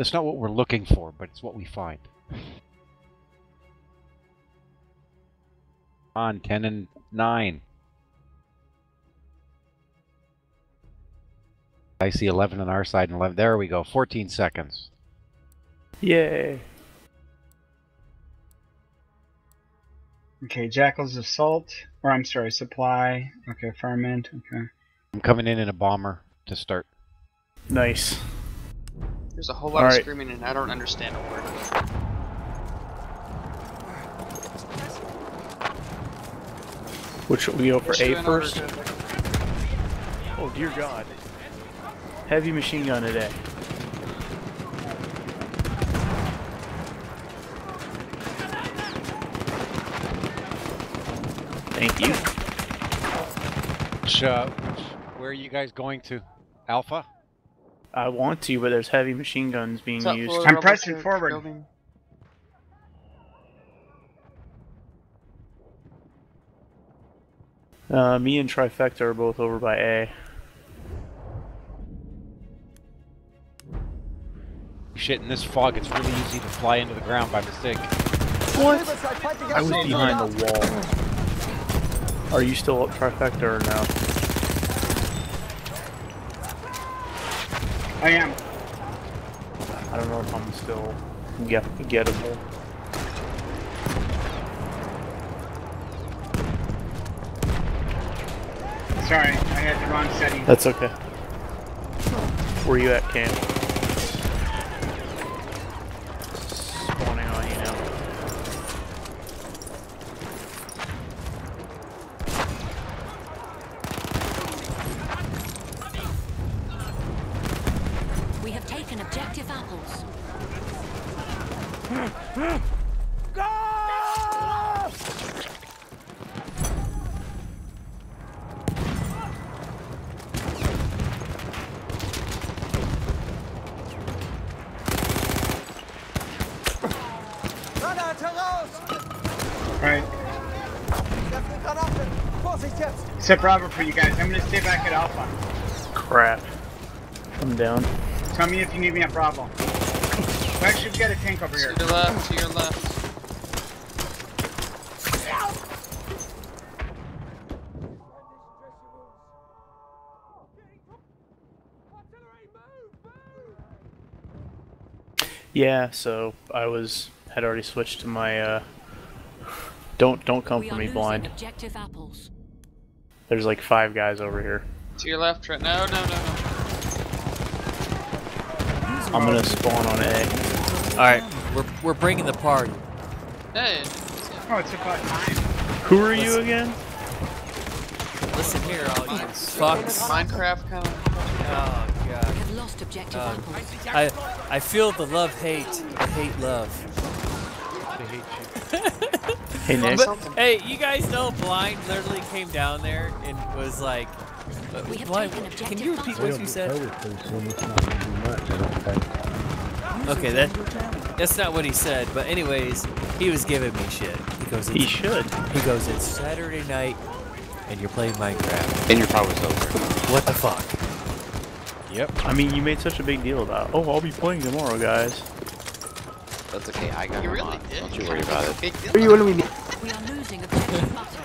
That's not what we're looking for, but it's what we find. On 10 and 9. I see 11 on our side and 11. There we go. 14 seconds. Yay. Okay, Jackal's assault, or I'm sorry, supply. Okay, ferment. Okay. I'm coming in in a bomber to start. Nice. There's a whole lot of Alright. screaming and I don't understand a word. Which should we go for A first? Oh dear God. Heavy machine gun today. Thank you. Which, uh, which, where are you guys going to? Alpha? I want to, but there's heavy machine guns being Top used. floor, I'm pressing forward. building. Uh, me and Trifecta are both over by A. Shit, in this fog, it's really easy to fly into the ground by mistake. What? I was behind the wall. Are you still up Trifecta or no? I am. I don't know if I'm still get gettable. Sorry, I had the wrong setting. That's okay. Where you at, Cam? Spawning on you now. We have taken objective apples. Granat heraus! Right. Werfen Granaten! Vorsicht jetzt! Except Bravo for you guys. I'm gonna stay back at Alpha. Crap. I'm down. Tell me if you need me at Bravo. We actually got a tank over here. To your left, to your left. Yeah, so I was had already switched to my uh don't don't come we for me blind. objective apples. There's like five guys over here. To your left, right? No, no, no, no. I'm gonna spawn on A. Alright, we're, we're bringing the party. Hey, Oh, it's about time. Who are you again? Listen here, all you fucks. Minecraft kind of. Oh, We have lost objective uh, apples. I, I feel the love hate, the hate love. They hate you. Hey Nick. But, hey, you guys know Blind literally came down there and was like, We Blind, taken can you repeat what you said? Okay, that that's not what he said. But anyways, he was giving me shit. He goes, He should. he goes, it's Saturday night, and you're playing Minecraft. And your power's over. What the fuck? Yep. I mean, you made such a big deal about. Oh, I'll be playing tomorrow, guys. That's okay, I got You him really on. did. Don't you worry about it. Big deal. We are losing objective butter.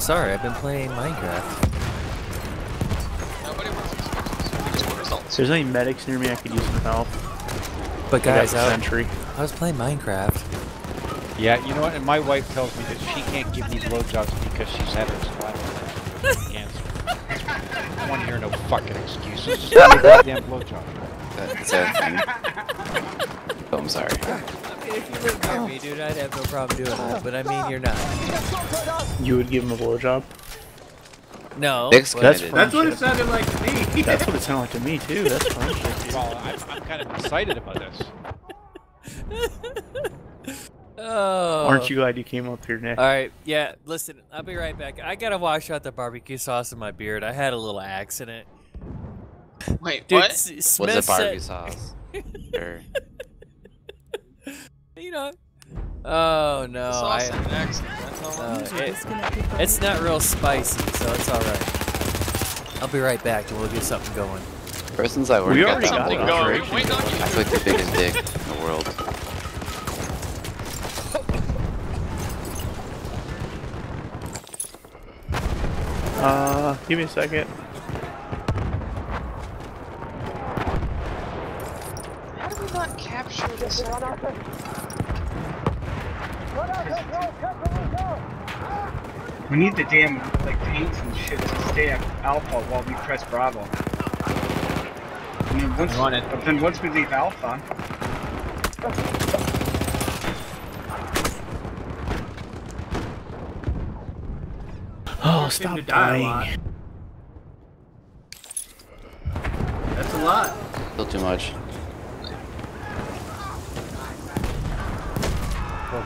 Sorry, I've been playing Minecraft. Nobody wants excuses. We just want results. There's any medics near me, I could use some help. But guys, I, sentry. I was playing Minecraft. Yeah, you know what? And my wife tells me that she can't give me blowjobs because she's had her splat cancer. I don't want to hear no fucking excuses. Just give me a goddamn blowjob. That's a thing. Oh, I'm sorry. I mean, if you lived near me, dude, I'd have no problem doing that. But I mean, you're not. You would give him a blowjob. No. Nick's That's. That's what it sounded like to me. That's what it sounded like to me too. That's friendship. Well, I'm, I'm kind of excited about this. Oh. Aren't you glad you came up here, Nick? All right. Yeah. Listen, I'll be right back. I gotta wash out the barbecue sauce in my beard. I had a little accident. Wait, Dude, what? S- Was it barbecue said, sauce? Or you know. Oh no. I, and accident. That's all. uh, it- it's not real spicy, so it's all right. I'll be right back, and we'll get something going. Ever since I We got already that got whole it. operation, Wait, no, I feel like the biggest dick in the world. Uh, give me a second. How do we not capture? We need the damn like tanks and shit to stay at Alpha while we press Bravo. I mean, once, want it. but then once we leave Alpha, Oh, stop to die a lot. dying. That's a lot. Still too much.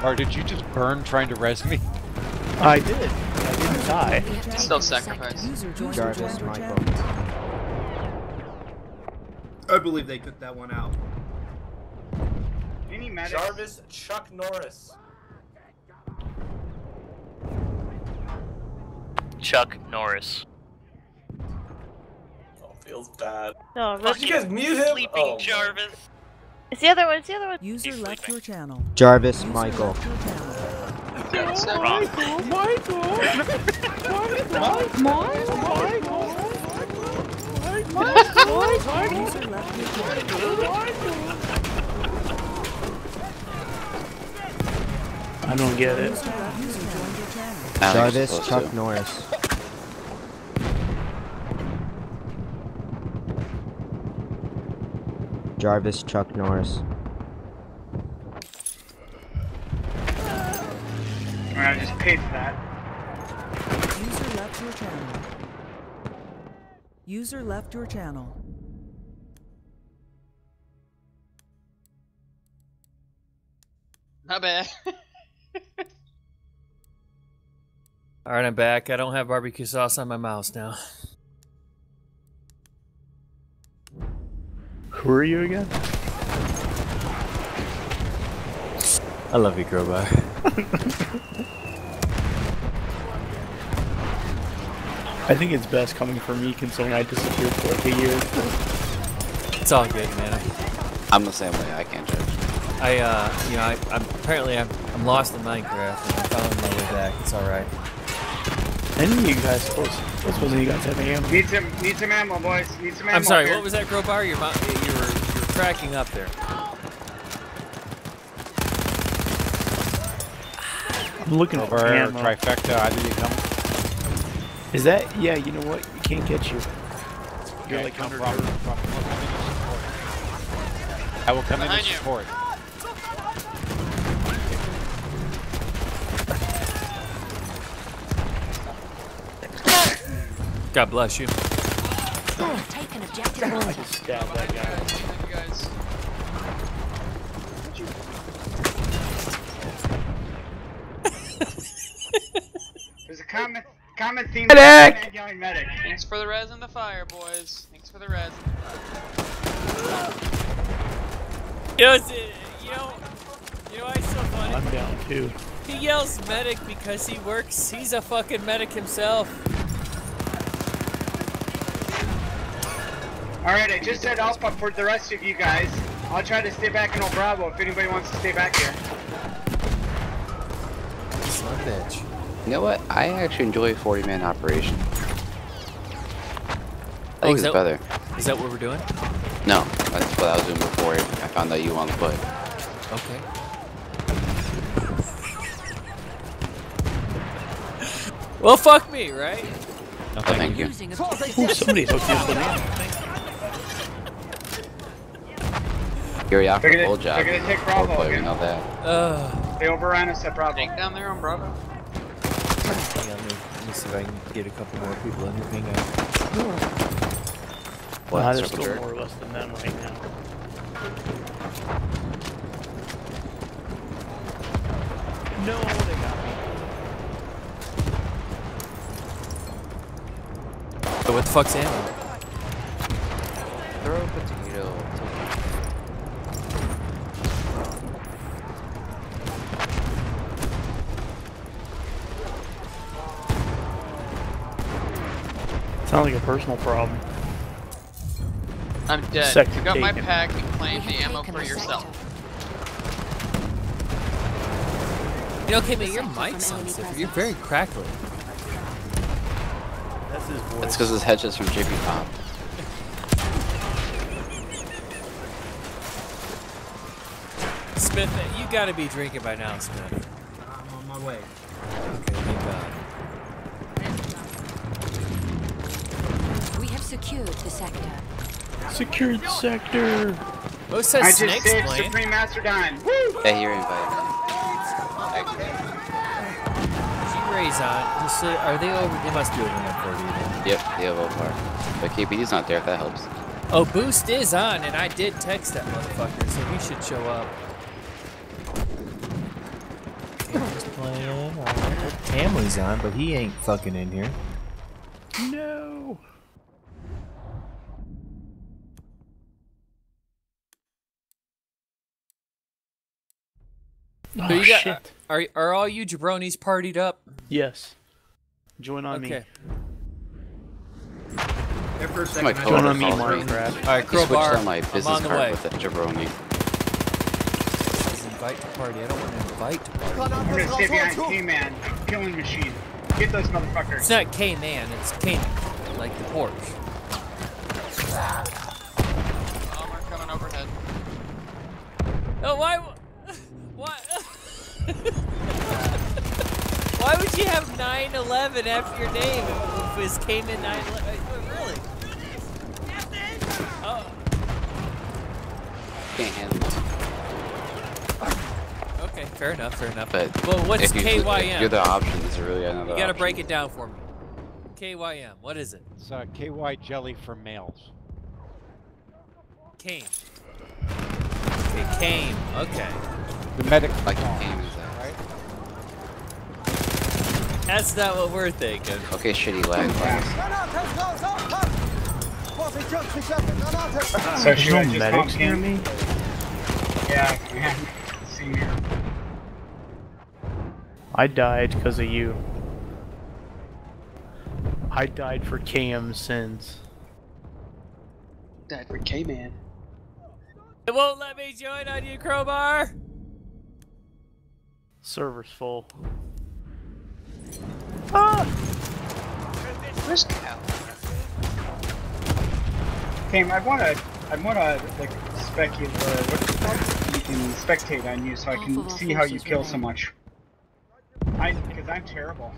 Crowbar, did you just burn trying to res me? I did. I didn't die. We have taken Still the sacrifice. sector. Jarvis, Michael. I believe they took that one out. any medics? Jarvis, Chuck Norris. Chuck Norris. Oh, feels bad. No, Did you guys mute him? Sleeping Oh, Jarvis. It's the other one. It's the other one. User He's left sleeping. your channel. Jarvis, User Michael. left your channel. Wrong. User left your channel. I don't get it. User joined your channel. Now you're Jarvis, supposed Chuck to. Norris. Jarvis, Chuck Norris. Alright, I just paid for that. User left your channel. User left your channel. Not bad. All right, I'm back. I don't have barbecue sauce on my mouse now. Who are you again? I love you, Crowbar. I think it's best coming from me considering I disappeared for like a year. It's all good, man. I'm the same way. I can't judge. I, uh, you know, I, I'm apparently I'm, I'm lost in Minecraft, and I found my way back. It's all right. I knew you guys supposed this wasn't you guys having ammo. Need some, need some ammo, boys. Need some ammo. I'm sorry. here. What was that, Crowbar? You're mo- you were you were cracking up there. I'm looking for Crowbar, ammo. trifecta, either you come. Is that yeah, you know what? You can't get you. You're Okay, like no under problem, no problem. We'll come in to support. I will come in Behind to you. support. God bless you. We have objective I just stabbed that guy. There's a common, common theme. Medic! of yelling medic. Thanks for the res and the fire, boys. Thanks for the res. You know, you know, you know, why it's so funny. I'm down too. He yells medic because he works. He's a fucking medic himself. Alright, I just said Alpha for the rest of you guys. I'll try to stay back in Old Bravo if anybody wants to stay back here. Son of a bitch. You know what? I actually enjoy a 40 man operation. I Oh, think is it's that- better. Is that what we're doing? No, that's what I was doing before I found out you on the foot. Okay. Well, fuck me, right? No, Oh, thank you. Losing Ooh, objective somebody's hooked me up with ammo. You're out for They're a gonna- full job. they're gonna take Poor Bravo boy, we again. know that. Uh, They overran us at Bravo. Tank down there on Bravo. hang on, let me, let me see if I can get a couple more people in here. Hang on. What, Nah, there's still jerk? more of us than them right now. No, they got me. So what the fuck's ammo? Throw a potato. Sounds like a personal problem. I'm dead. Sector you got my pack and claim the ammo for yourself. You know, Kimmy, your mic sounds different. You're very crackly. That's his voice. That's because his headset's from JP Pop. Smith, you gotta be drinking by now, Smith. I'm on my way. Okay, thank God. We have secured the sector. Secured sector. What says I just Snake's saved playing? Supreme Mastodon. Woo! Yeah, you're invited. G-Ray's on. Just, uh, are they over? They must be over 140 then. Yep, they have OPAR. But KPD's not there if that helps. Oh, Boost is on, and I did text that motherfucker, so he should show up. Cam's playing. Alright. Camley's on, but he ain't fucking in here. No. So Oh, you got, shit. Are are all you jabronis partied up? Yes. Join on Okay. me. There for a second. My I Join on thought- me, Minecraft. All right, I switched crowbar. on my I'm business on the way. card with a jabroni. Invite to party. I don't want to invite to party. I'm gonna stay behind K-Man. Killing machine. Get those motherfuckers. It's not K man. It's K like the Porsche. Bomber coming overhead. Oh, Why? why would you have 911 after your name if it was Cayman 911? Really? Oh, Can't handle it. okay. Fair enough. Fair enough. But well, what's if you, if KYM? you're the option, is really another You gotta option? break it down for me. KYM. What is it? It's uh, KY jelly for males. Cane. Okay, cane. Okay. The medic Like song, game is that? right? That's not what we're thinking. Okay, shitty lag. So There's should no I just medics honk near in? me. Yeah, man. Same here. I died because of you. I died for KM sins. Died for K-Man. It won't let me join on you, crowbar. Server's full. Ah! Where's Cal? Cam, I wanna, I wanna like speculate. Uh, what's it called? You can spectate on you, so I can see how you kill so much. I, because I'm terrible.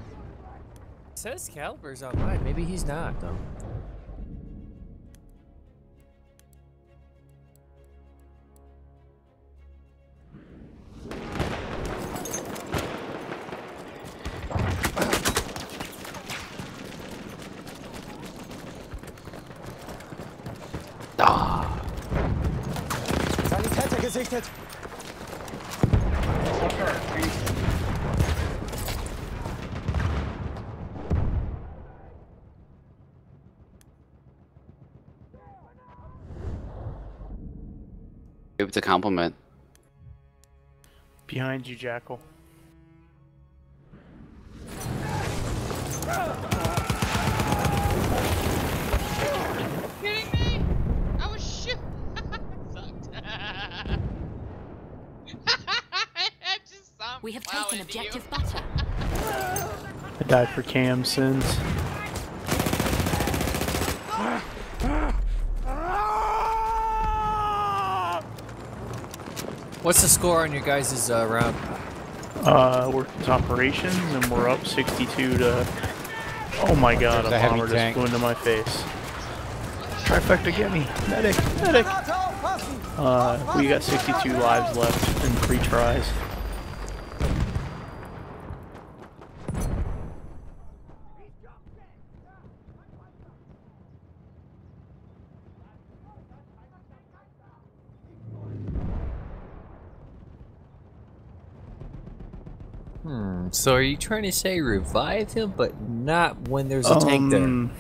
It says Caliber's online. Maybe he's not though. Sure, thanks. give a compliment. Behind you, Jackal. kidding me? I was shit. Sucked. I just saw him We have plow taken objective butter. I died for Cam sins. What's the score on your guys' uh, round? Uh, we're it's operations and we're up 62 to. Oh my god, There's a a heavy bomber just tank. flew into my face. Trifecta, get me! Medic! Medic! Uh, we got 62 lives left in three tries. So are you trying to say revive him, but not when there's a tank there? Um,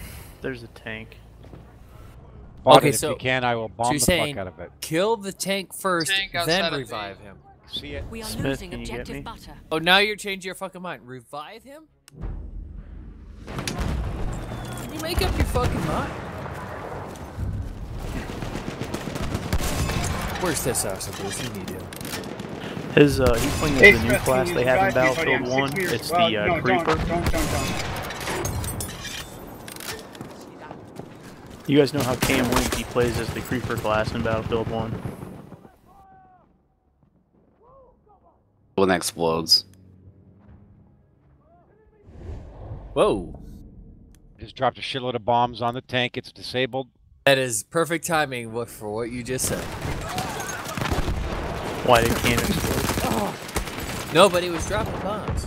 There's a tank. Bought Okay, it if so- you can, I will So bomb you're the saying fuck out of it. kill the tank first, Tank then revive him. See it? We are Smith, losing can you get objective butter. Oh, now you're changing your fucking mind. Revive him? Can you make up your fucking mind? Where's Testosterone Boost? You need him. His uh, he's playing Hey, as the new class they have in guide me, buddy? Battlefield One. It's the uh, Creeper. You guys know how Cam Wink he plays as the Creeper class in Battlefield One. One explodes. Whoa. Just dropped a shitload of bombs on the tank. It's disabled. That is perfect timing what- for what you just said. Why did Cam explode? Nobody was dropping bombs.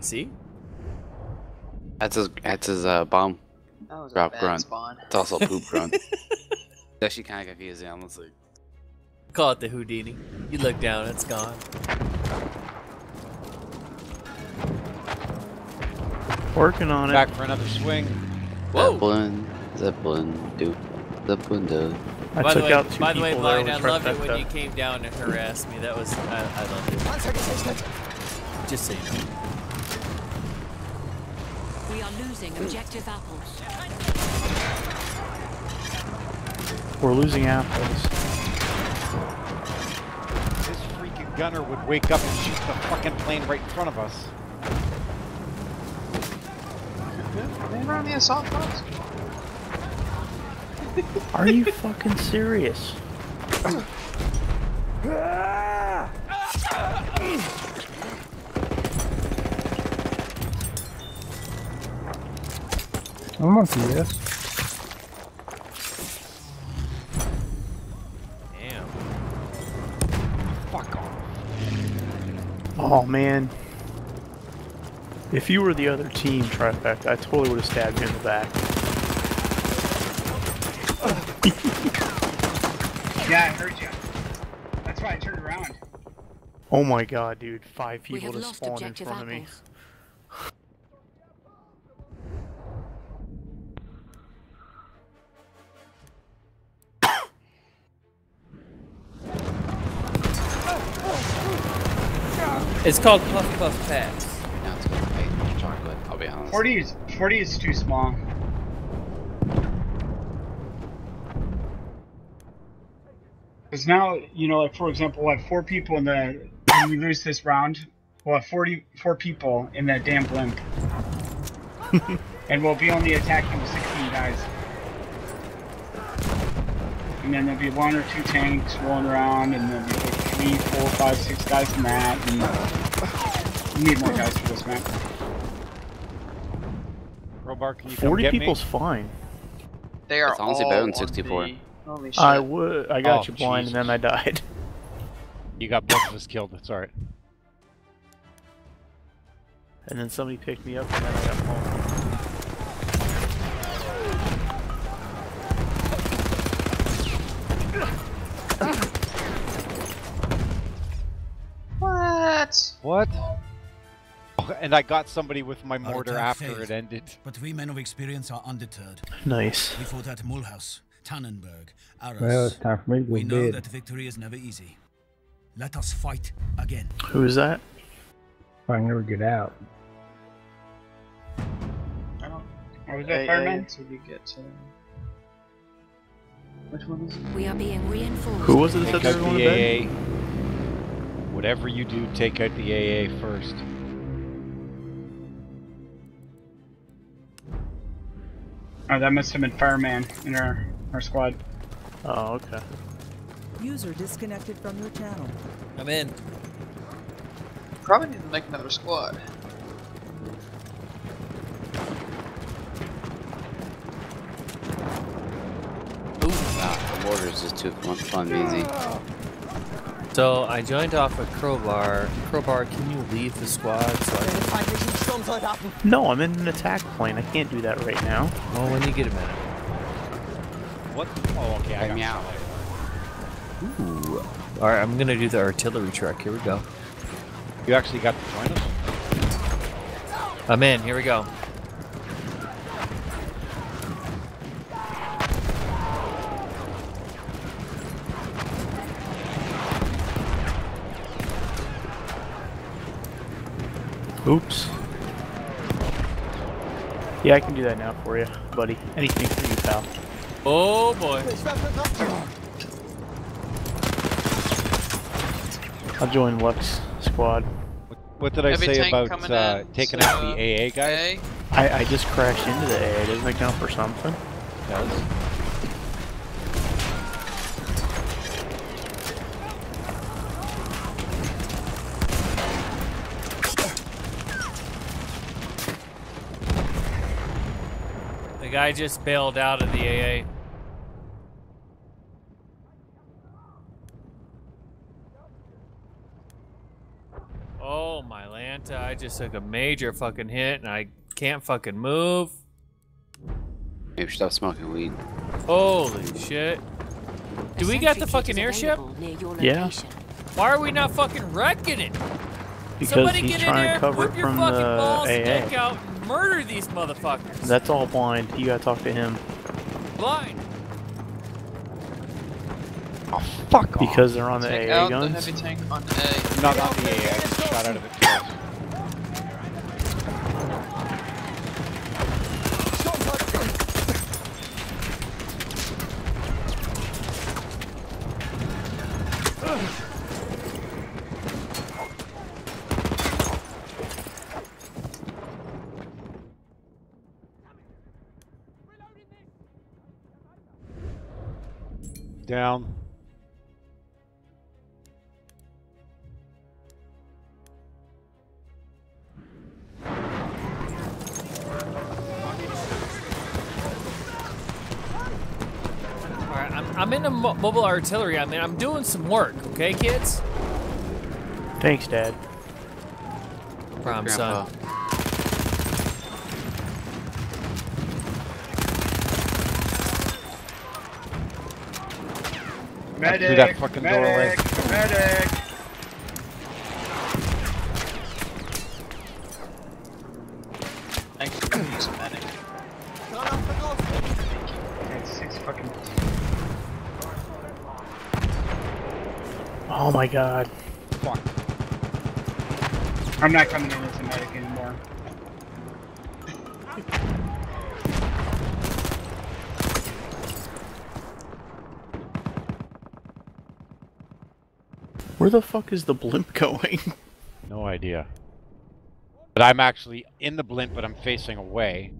See? That's his. That's his uh, bomb. That was a Drop bad grunt. spawn. It's also poop grunt. it's actually kind of confusing. I'm just like, Call it the Houdini. You look down, it's gone. Working on it. Back for another swing. Whoa! Zeppelin, Zeppelin, do, Zeppelin, do. I by the took way, out two by the way, people there Blind, I with loved it when trifecta. you came down and harassed me. That was, I, I loved it. Just so you know. We are losing objective apples. We're losing apples. This freaking gunner would wake up and shoot the fucking plane right in front of us. Are they running the assault boats? Are you fucking serious? I'm on PS. Damn. Fuck off. Oh man. If you were the other team, Trifecta, I totally would have stabbed you in the back. Yeah, I heard you. That's why I turned around. Oh my god, dude. Five people have just lost spawned in objective front of me. It's called Puff Puff Pass. Now it's gonna pay chocolate. I'll be honest. 40 is 40 is too small. Because now, you know, like for example, we'll have four people in the. When we lose this round, we'll have 44 people in that damn blimp. and we'll be only attacking with 16 guys. And then there'll be one or two tanks rolling around, and there'll be like three, four, five, six guys in that. And we need more guys for this map. Crowbar, can you come 40 get people's me? fine. They are It's honestly all better than on 64. the- Holy shit. I would. I got Oh, you blind, and then I died. You got both of us killed. It's alright. And then somebody picked me up, and then I got home. What? What? Oh, and I got somebody with my mortar after failed, it ended. But we men of experience are undeterred. Nice. We fought at Mulhouse, Tannenberg, Arras. Well, it's time for me to go we know bed. that victory is never easy. Let us fight again. Who is that? If I can never get out. I don't. Oh, or was AA that fireman? until you get to. Which one is it? We are being reinforced. Who was it that Take said out the going to bed? AA. Whatever you do, take out the AA first. Oh, that must have been fireman in our our squad. Oh, okay. User disconnected from your channel. I'm in. Probably need to make another squad. Ah, the mortar's just too fun, fun easy. So I joined off with Crowbar. Crowbar, can you leave the squad so I can... No, I'm in an attack plane. I can't do that right now. Well, when you get a minute. What? Oh, okay. I got meow. Ooh. Alright, I'm gonna do the artillery truck. Here we go. You actually got to join us? I'm in. Here we go. Oops. Yeah, I can do that now for you, buddy. Anything for you, pal. Oh boy. I'll join Lux squad. What did I Heavy say about uh, in, taking so, out the AA guys? I just crashed into the AA. Doesn't that count for something? Does. The guy just bailed out of the AA. Oh my Lanta, I just took a major fucking hit and I can't fucking move. Maybe stop smoking weed. Holy shit. Do we got the fucking airship? Yeah. Why are we not fucking wrecking it? Because Somebody he's get in trying there, to cover whip it your from fucking the balls, AA. out, and murder these motherfuckers. That's all blind. You gotta talk to him. blind. Oh, fuck off. Because they're on the Take AA out guns. the heavy tank on A. Not on the AA, I just shot out of it twice. Down. Mobile artillery. I mean, I'm doing some work, okay, kids? Thanks, Dad. Problem, son. Medic! Through that fucking medic, doorway. Medic! Thanks for using medic. That's six fucking. Oh my god. Fuck. I'm not coming in as a medic anymore. Where the fuck is the blimp going? No idea. But I'm actually in the blimp, but I'm facing away.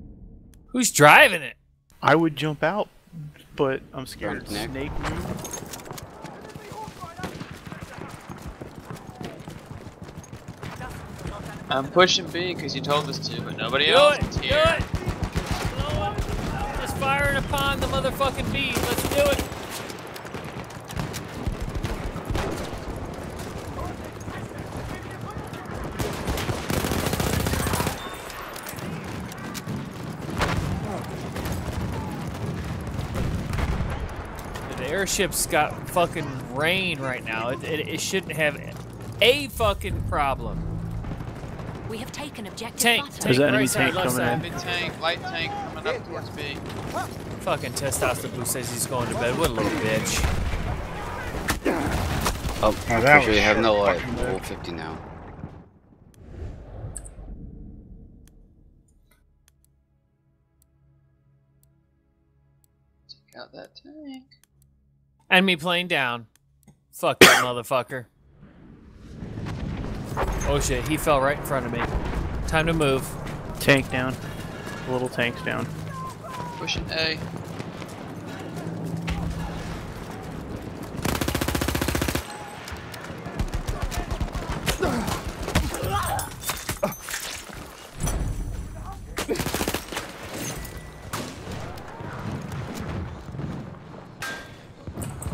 Who's driving it? I would jump out, but I'm scared. Snake move. I'm pushing B because you told us to, but nobody Do else it! is Do here. it! You know what? Just firing upon the motherfucking beat. Let's do it. The airship's got fucking rain right now. It, it, it shouldn't have a fucking problem. We have taken objective Tank, butter. tank, enemy right tank coming side. Heavy tank, light tank coming up towards B. Fucking testosterone says he's going to bed. What a little bitch. Oh, oh that pretty sure was you have no short life. fucking Level 50 now. Take out that tank. Enemy plane down. Fuck that motherfucker. Oh shit, he fell right in front of me. Time to move. Tank down. The little tank's down. Pushing A.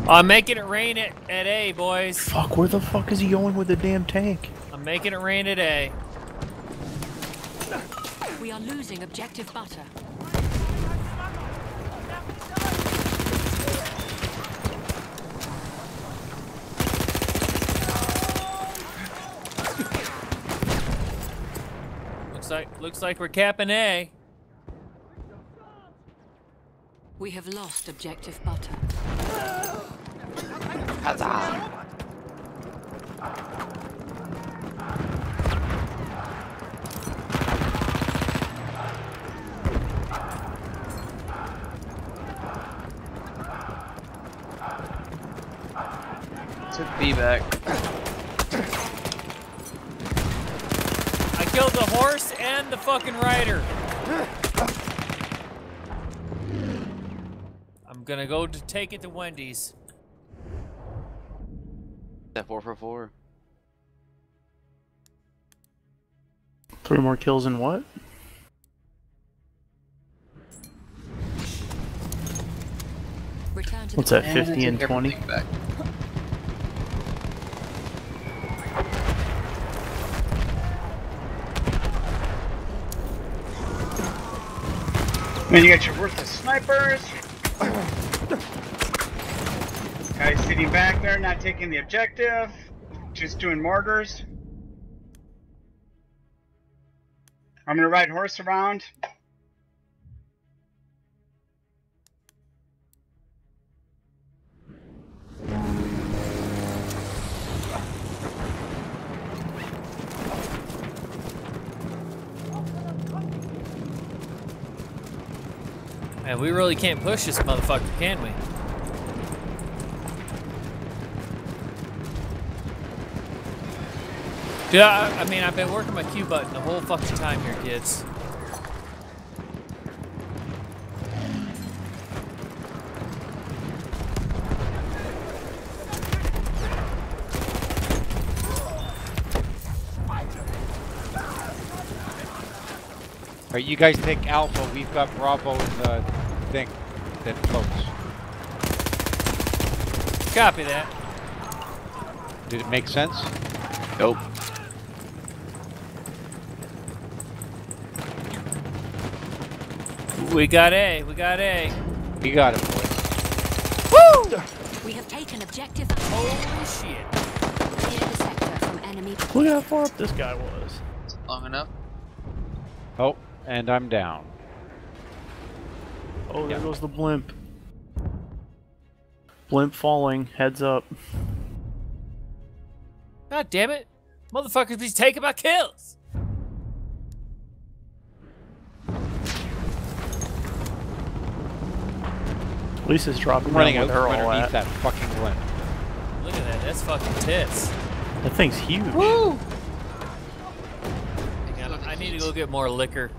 I'm making it rain at, at A, boys. Fuck, where the fuck is he going with the damn tank? I'm making it rain today. We are losing objective butter. Looks like looks like we're capping A. We have lost objective butter. Took B back. I killed the horse and the fucking rider. I'm gonna go to take it to Wendy's. That four for four. Three more kills in what? What's that, 50 and 20? Then you got your worthless snipers. Guys sitting back there, not taking the objective, just doing mortars. I'm gonna ride horse around. Man, we really can't push this motherfucker, can we? Dude, I, I mean, I've been working my Q button the whole fucking time here, kids. Alright, you guys take Alpha. We've got Bravo in the uh, thing that floats. Copy that. Did it make sense? Nope. We got A. We got A. We got it, boys. Woo! We have taken objective. Holy shit. Clear the sector from enemy. Look how far up this guy was. Long enough. Oh, and I'm down. Oh, there Yeah. goes the blimp. Blimp falling, heads up. God damn it. Motherfuckers be taking my kills. At least it's dropping running down out where they're from all underneath at. that fucking blimp. Look at that. That's fucking tits. That thing's huge. Woo! Hang on, I need to go get more liquor.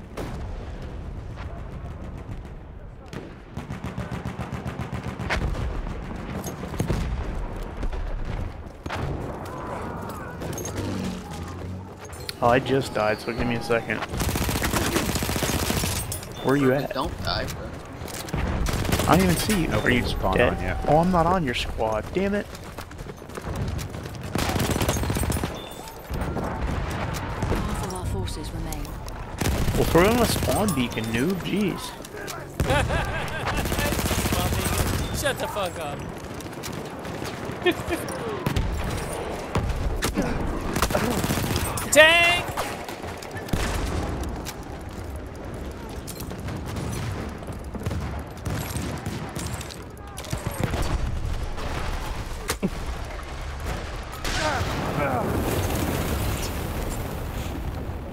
Oh, I just died, so give me a second. Where are you at? Don't die, bro. I don't even see you. Nobody are you spawned dead? on yet. Oh, I'm not on your squad. Damn it. Half of our forces remain. Well, throw him a spawn beacon, noob. Jeez. Shut the fuck up. Tank!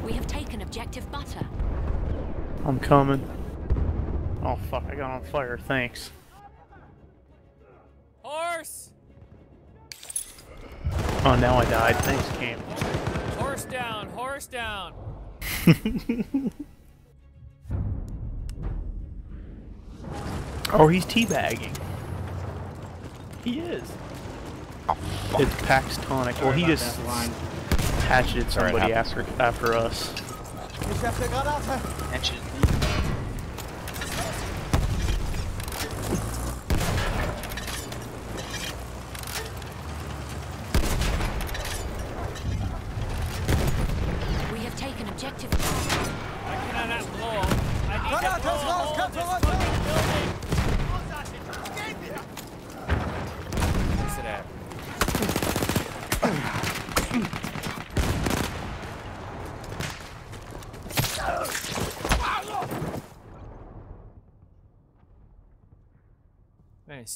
We have taken objective butter. I'm coming. Oh, fuck. I got on fire. Thanks. Horse! Oh, now I died. Thanks, Cam. Horse down, horse down. Oh, he's teabagging. He is. It's Pax Tonic. Well, he just that hatcheted somebody happens. after after us. Hatchet.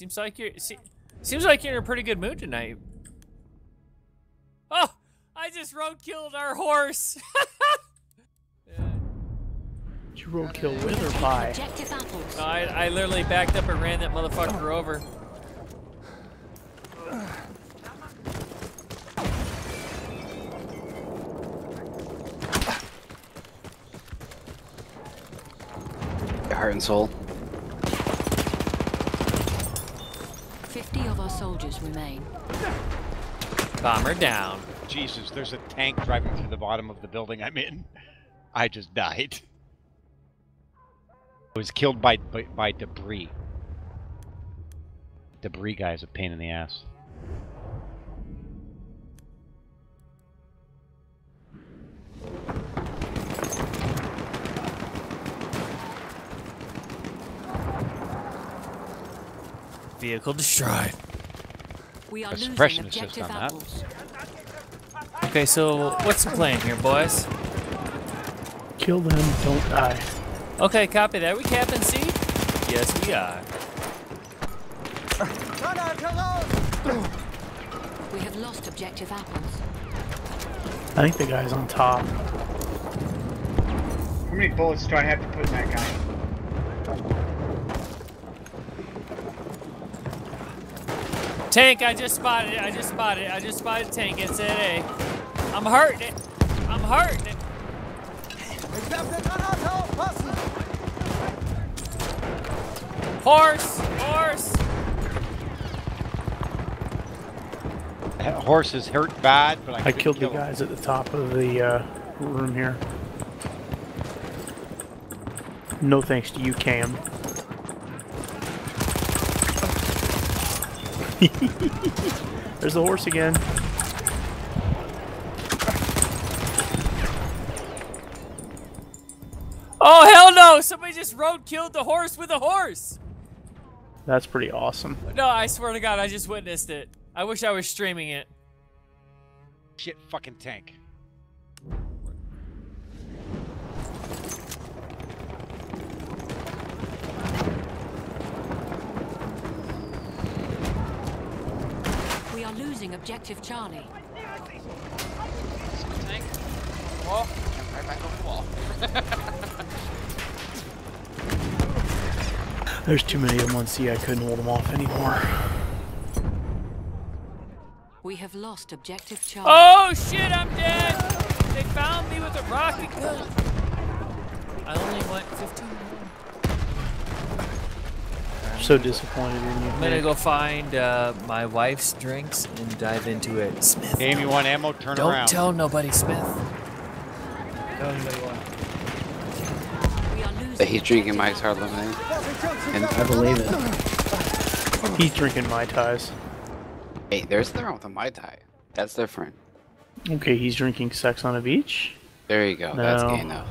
Seems like you're see, seems like you're in a pretty good mood tonight. Oh, I just road killed our horse. yeah. You road kill with or by? No, I, I literally backed up and ran that motherfucker over. Heart and soul. Soldiers remain. Bomber down. Jesus, there's a tank driving through the bottom of the building I'm in. I just died. I was killed by, by by debris. Debris guy is a pain in the ass. Vehicle destroyed. We are A suppression assist on that. apples. Okay, so what's the plan here, boys? Kill them, don't die. Okay, copy that. We capping C? Yes, we are. We have lost objective apples. I think the guy's on top. How many bullets do I have to put in that guy? Tank, I just spotted it. I just spotted it. I just spotted tank. It's at A. I'm hurting it. I'm hurting it. Horse! Horse! That horse is hurt bad, but I, I couldn't killed the kill him. guys at the top of the uh, room here. No thanks to you, Cam. There's the horse again. Oh, hell no! Somebody just road killed the horse with a horse! That's pretty awesome. No, I swear to God, I just witnessed it. I wish I was streaming it. Shit, fucking tank. Losing objective Charlie. Tank. Wall. Right back over the wall. There's too many of them on C. I couldn't hold them off anymore. We have lost objective Charlie. Oh shit, I'm dead! They found me with a rocket gun. I only went 15 So disappointed in you. I'm gonna go find uh, my wife's drinks and dive into it. Smith. Game, you want ammo? Turn around. Don't tell nobody, Smith. Tell anybody what. But he's drinking Mike's Hard Lemonade. And I believe it. He's drinking Mai Tais. Hey, there's nothing wrong with a Mai Tai. That's different. Okay, he's drinking Sex on a Beach. There you go. That's No. gay enough.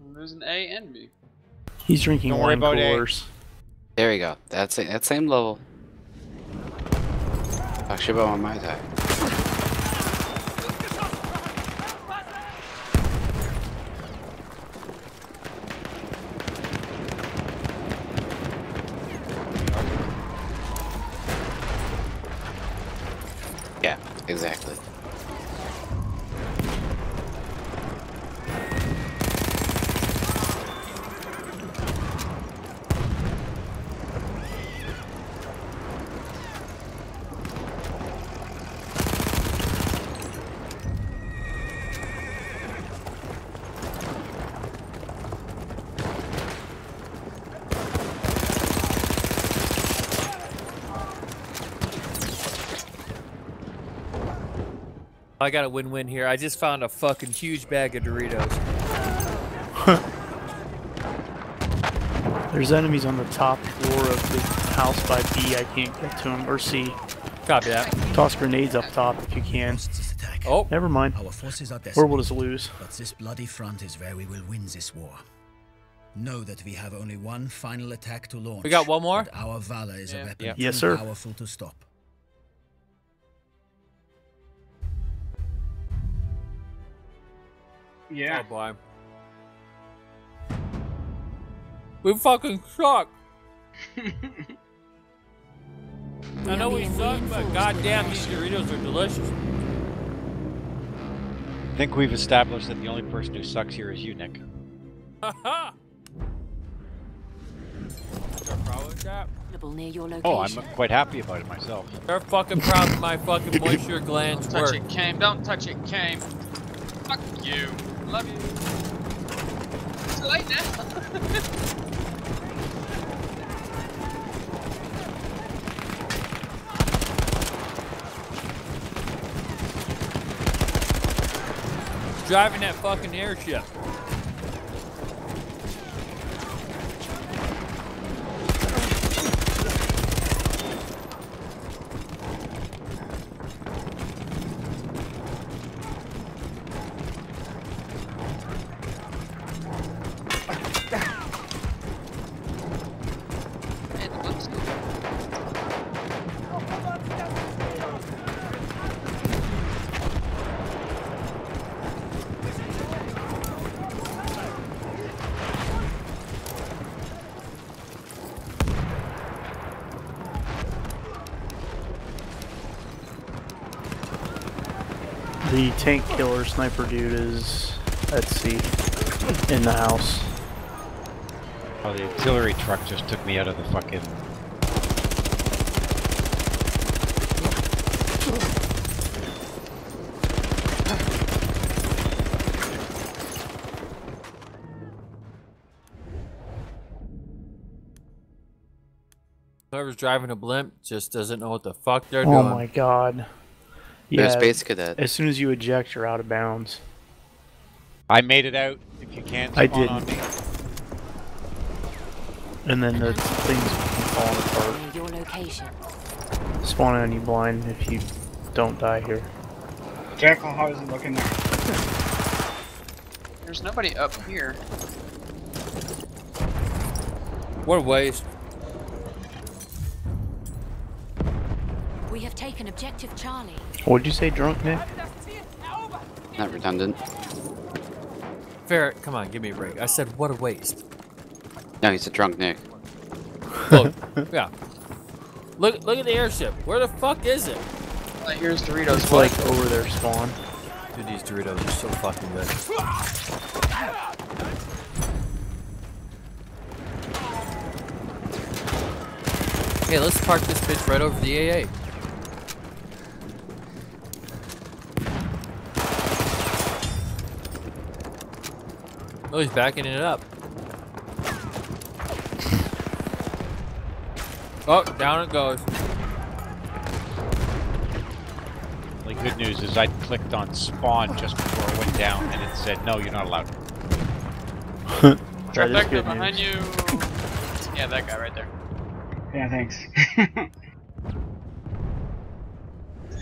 I'm losing A and B. He's drinking Don't worry wine about A. coolers. There you go. That's it. That same level. Shit about my Mai. Yeah, exactly. I got a win-win here. I just found a fucking huge bag of Doritos. There's enemies on the top floor of the house by B. I can't get to them. Or C. Copy that. Toss grenades up top if you can. Oh, Never mind. Our forces are Or desperate. we'll just lose. But this bloody front is where we will win this war. Know that we have only one final attack to launch. We got one more? Our valor is Yeah. a weapon Yeah. too Yes, sir. powerful to stop. Yeah. Oh boy. We fucking suck. I know we suck, but goddamn, these Doritos are delicious. I think we've established that the only person who sucks here is you, Nick. Haha. They're proud of that. Near your Oh, I'm quite happy about it myself. They're fucking proud of my fucking moisture glands Don't touch work. it, Cam. Don't touch it, Cam. Fuck you. Love you. light now. Driving that fucking airship. The tank killer sniper dude is at sea in the house. Oh, the artillery truck just took me out of the fucking. Whoever's driving a blimp just doesn't know what the fuck they're Oh doing. Oh my god. They're Yeah, space cadet. as soon as you eject, you're out of bounds. I made it out. If you can't I didn't. And then the things falling apart. Your location. Spawn on you blind if you don't die here. Jackal, how is it looking there? There's nobody up here. What a waste. We have taken objective Charlie. What'd you say, drunk Nick? Not redundant. Ferret, come on, give me a break. I said, what a waste. No, he's a drunk Nick. Look, yeah. Look, look at the airship. Where the fuck is it? Uh, here's Doritos. It's like over their spawn. Dude, these Doritos are so fucking good. Okay, let's park this bitch right over the AA. Oh, he's backing it up. Oh, down it goes. The good news is I clicked on spawn just before it went down, and it said, "No, you're not allowed." That is Trifecta behind news. you. Yeah, that guy right there. Yeah, thanks.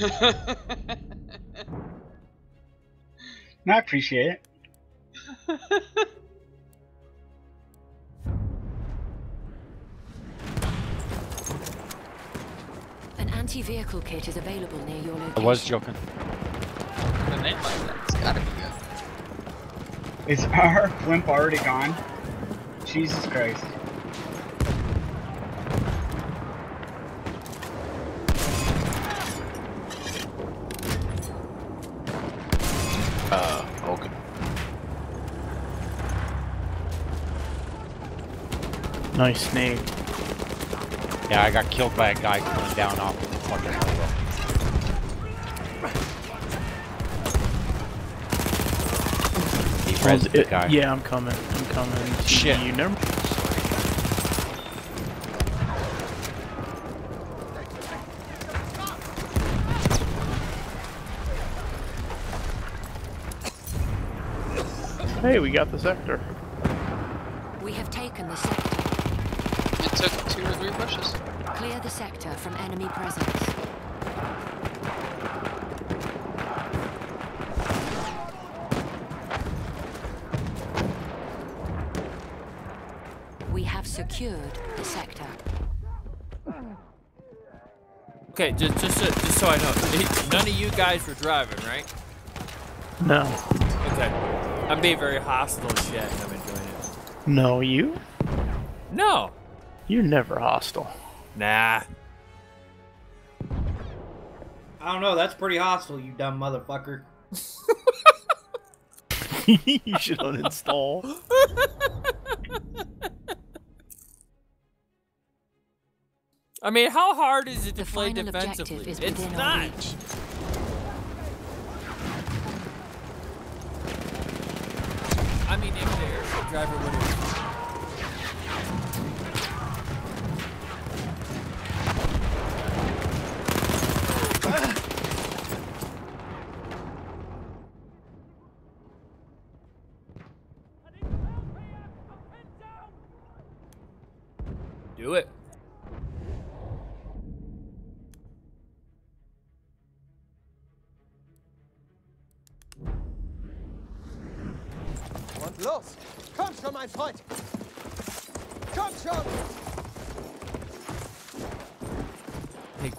no, I appreciate it. An anti-vehicle kit is available near your location. I was joking. With name like that, it's gotta be good. Is our blimp already gone? Jesus Christ. Uh, okay. Nice snake. Yeah, I got killed by a guy coming down off the fucking railroad. He Well, rezzed the guy. yeah, I'm coming. I'm coming. Shit. You never. Hey, we got the sector. We have taken the sector. It took two or three pushes. Clear the sector from enemy presence. We have secured the sector. Okay, just just so, just so I know, none of you guys were driving, right? No. Okay. I'm being very hostile and shit. and I'm enjoying it. No, you? No. You're never hostile. Nah. I don't know. That's pretty hostile, you dumb motherfucker. you should uninstall. I mean, how hard is it to The play final defensively? objective is It's within our not. reach. I mean, if the airship driver would have.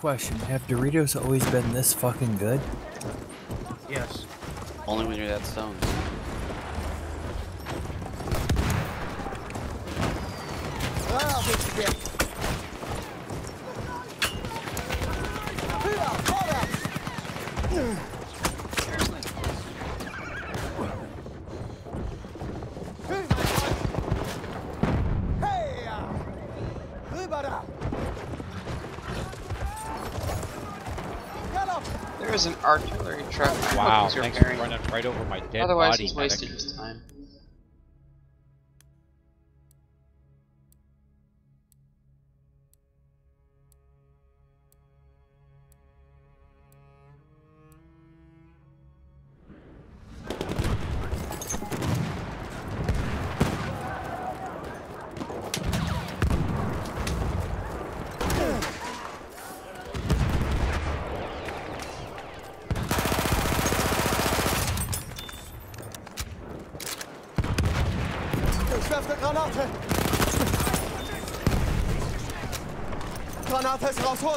Question: Have Doritos always been this fucking good? Yes. Only when you're that stoned. Ah, an artillery truck. Wow, thanks for running right over my dead Otherwise, body. he's wasting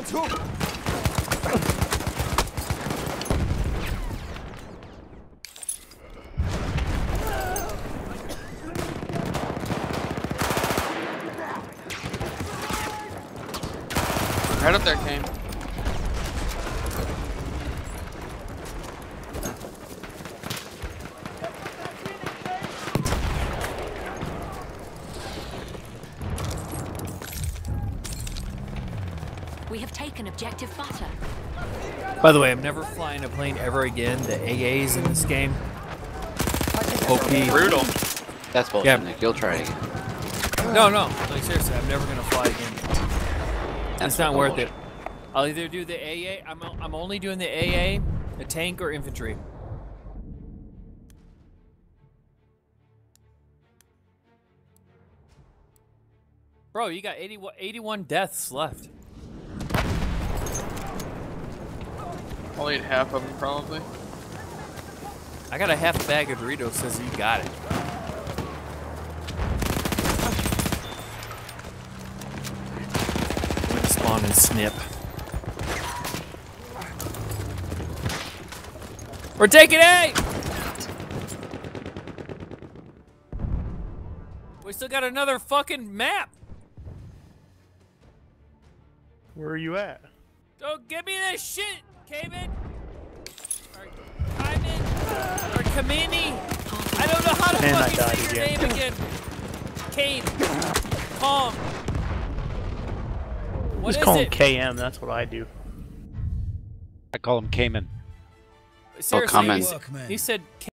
出。We have taken objective butter. By the way, I'm never flying a plane ever again. The AAs in this game. OP. Brutal. That's bullshit, Yeah. Nick. You'll try it again. No, no. Like seriously, I'm never gonna fly again. That's it's not fucking worth bullshit. it. I'll either do the AA. I'm I'm only doing the AA, a tank or infantry. Bro, you got 80, 81 deaths left. I'll eat half of them, probably. I got a half bag of Doritos. Says you got it. I'm gonna spawn and snip. We're taking A. We still got another fucking map. Where are you at? Don't give me this shit, Cayman. Or Cayman. Or Kamini. I don't know how to And fucking say your again. name again. Kane. Calm. What Just is call him? KM. That's what I do. I call him Cayman. Seriously, Kamen. he he said